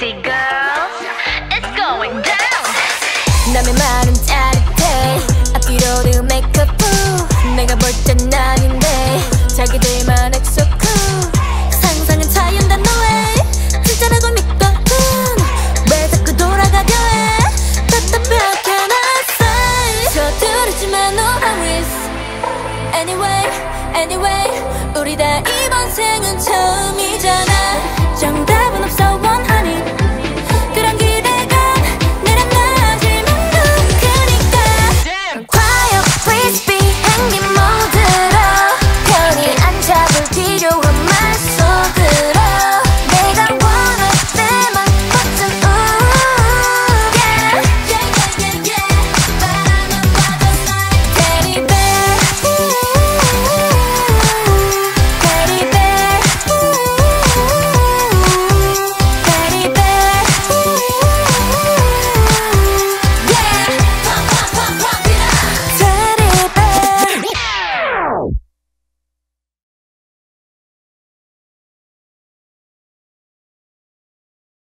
sexy girls It's going down. 남의 말은 짜릿해. 앞뒤로 드 메이크업 내가 볼 땐 아닌데 자기들만 액수 cool 상상은 차윤다 너의 진짜라고 믿던 꿈왜 자꾸 돌아가려 해? 답답해 can I say? 서두르지만 no I'm with Anyway anyway 우리 다 이번 생은 처음